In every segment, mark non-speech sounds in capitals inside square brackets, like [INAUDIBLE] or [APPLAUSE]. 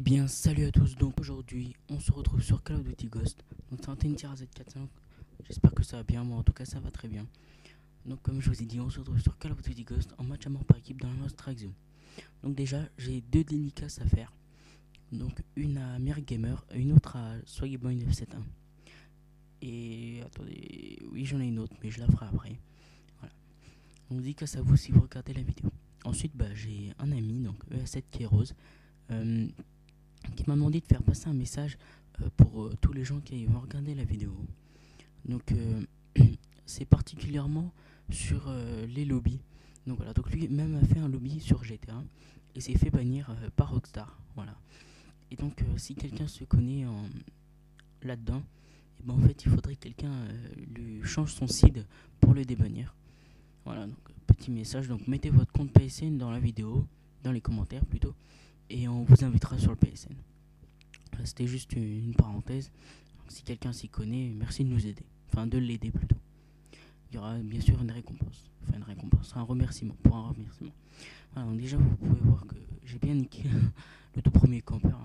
bien, salut à tous. Donc aujourd'hui, on se retrouve sur Call of Duty Ghost. Donc c'est un TNT Z45. J'espère que ça va bien. Moi, en tout cas, ça va très bien. Donc, comme je vous ai dit, on se retrouve sur Call of Duty Ghost en match à mort par équipe dans mode Strike Zone. Donc, déjà, j'ai deux dédicaces à faire. Donc, une à Merrick Gamer et une autre à Swaggyboy 971. Et attendez, oui, j'en ai une autre, mais je la ferai après. Voilà. Donc, dédicace à vous si vous regardez la vidéo. Ensuite, bah, j'ai un ami, donc EA7 qui est rose. Euh, qui m'a demandé de faire passer un message euh, pour euh, tous les gens qui vont regarder la vidéo. Donc [CLEARS THROAT] c'est particulièrement sur les lobbies. Donc voilà, donc lui même a fait un lobby sur GTA et s'est fait bannir par Rockstar. Voilà. Et donc si quelqu'un se connaît là-dedans, et eh ben en fait il faudrait que quelqu'un lui change son seed pour le débannir. Voilà, donc petit message, donc mettez votre compte PSN dans la vidéo, dans les commentaires plutôt et on vous invitera sur le PSN. C'était juste une parenthèse. si quelqu'un s'y connaît, merci de nous aider. Enfin, de l'aider plutôt. Il y aura bien sûr une récompense. Enfin, une récompense, un remerciement. Pour un remerciement. Voilà, donc déjà, vous pouvez voir que j'ai bien niqué [LAUGHS] le tout premier campeur.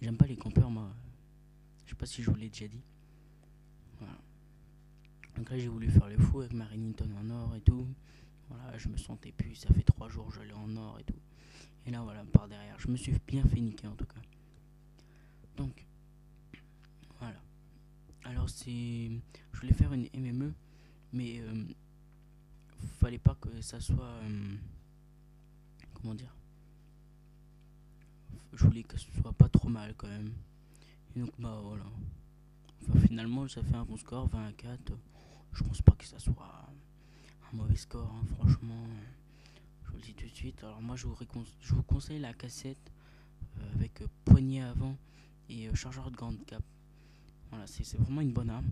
J'aime pas les campeurs, moi. Je sais pas si je vous l'ai déjà dit. Voilà. Donc là, j'ai voulu faire le fou avec ma Remington en or et tout. Voilà, je me sentais plus. Ça fait trois jours que j'allais en or et tout. Et là, voilà, par derrière. Je me suis bien fait niquer en tout cas. Donc, voilà. Alors, c'est. Je voulais faire une MME, mais euh, fallait pas que ça soit. Euh, comment dire? Je voulais que ce soit pas trop mal quand même. Et donc, bah voilà. Enfin, finalement, ça fait un bon score, 20 à 4. Je pense pas que ça soit un mauvais score, hein, franchement Alors moi je vous, je vous conseille la cassette euh, avec euh, poignée avant et euh, chargeur de grande cap. Voilà, c'est vraiment une bonne arme.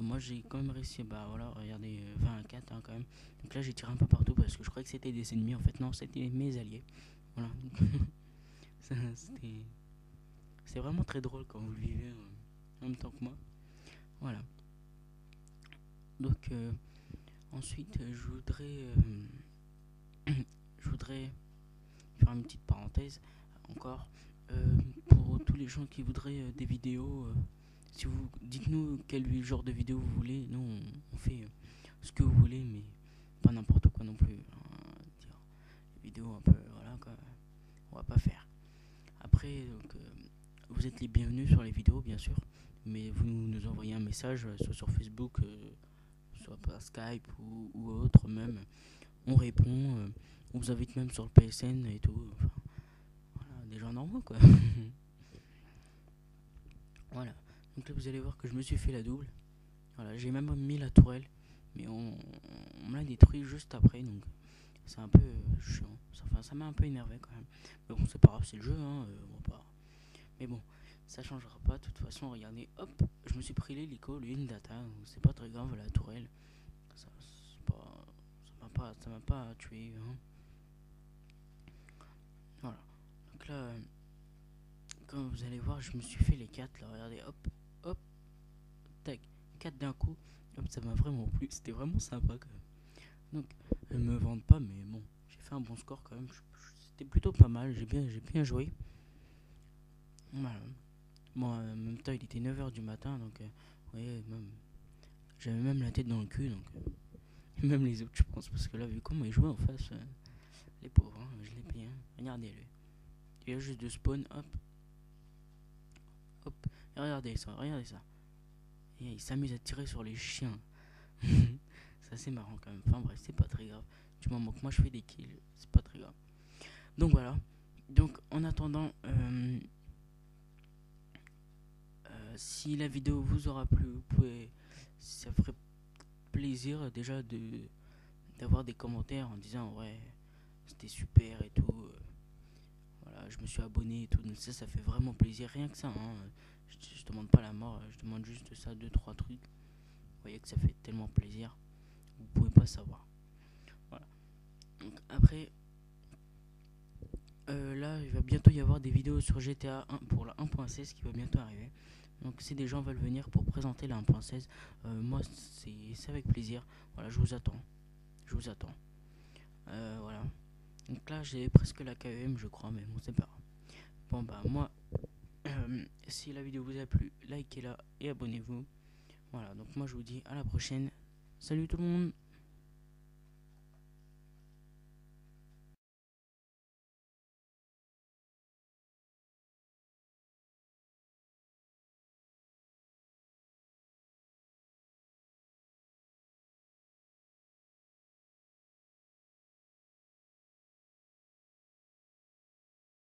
moi j'ai quand même réussi, bah voilà, regardez, 20 à 4 hein, quand même. Donc là j'ai tiré un peu partout parce que je croyais que c'était des ennemis. En fait non, c'était mes alliés. Voilà. [LAUGHS] C'est vraiment très drôle quand vous le vivez en même temps que moi. Voilà. Donc ensuite je voudrais [CLEARS THROAT] je voudrais faire une petite parenthèse encore euh, pour tous les gens qui voudraient euh, des vidéos. Euh, si vous dites-nous quel genre de vidéo vous voulez, nous on, fait ce que vous voulez, mais pas n'importe quoi non plus. Hein, dire, un peu, voilà quoi, on va pas faire. Après, vous êtes les bienvenus sur les vidéos, bien sûr, mais vous nous envoyez un message, soit sur Facebook, soit par Skype ou, autre même on répond, on vous invite même sur le PSN et tout. des gens normaux quoi. [LAUGHS] voilà. Donc là vous allez voir que je me suis fait la double. Voilà, j'ai même mis la tourelle, mais on, on me l'a détruit juste après, donc c'est un peu chiant. Enfin, ça m'a un peu énervé quand même. Mais bon, c'est pas grave, c'est le jeu, hein. Euh, mais bon, ça changera pas. De toute façon, regardez, hop, je me suis pris l'hélico, lui une data, c'est pas très grave la tourelle. Ça, c'est pas m'a pas tué. Hein. Voilà. Là, comme vous allez voir, je me suis fait les 4 là. Regardez, hop, hop, tac, 4 d'un coup. Hop, ça m'a vraiment plu. C'était vraiment sympa quand même. Donc, je me vante pas, mais bon, j'ai fait un bon score quand même. C'était plutôt pas mal. J'ai bien, j'ai bien joué. Voilà. Bon, en même temps, il était 9h du matin, donc, euh, vous voyez, même, j'avais même la tête dans le cul, donc. Euh, [LAUGHS] même les autres, je pense, parce que là, vu comment il jouait en face, euh, les pauvres, hein, je l'ai payé. Hein. Regardez-le. Il a juste de spawn, hop. Hop. Et regardez ça, regardez ça. Et il s'amuse à tirer sur les chiens. [LAUGHS] c'est assez marrant quand même. Enfin bref, c'est pas très grave. Du moment que moi je fais des kills, c'est pas très grave. Donc voilà. Donc en attendant, euh, euh, si la vidéo vous aura plu, vous pouvez, ça ferait plaisir déjà de d'avoir des commentaires en disant ouais c'était super et tout euh, voilà je me suis abonné et tout donc ça ça fait vraiment plaisir rien que ça hein. je, demande pas la mort je demande juste ça deux trois trucs vous voyez que ça fait tellement plaisir vous pouvez pas savoir voilà donc après euh, là il va bientôt y avoir des vidéos sur GTA 1 pour la 1.16 qui va bientôt arriver donc si des gens veulent venir pour présenter la 1.16, euh, moi c'est avec plaisir. Voilà, je vous attends. Je vous attends. Euh, voilà. Donc là j'ai presque la KEM je crois, mais bon c'est pas. Bon bah moi, euh, si la vidéo vous a plu, likez-la et abonnez-vous. Voilà, donc moi je vous dis à la prochaine. Salut tout le monde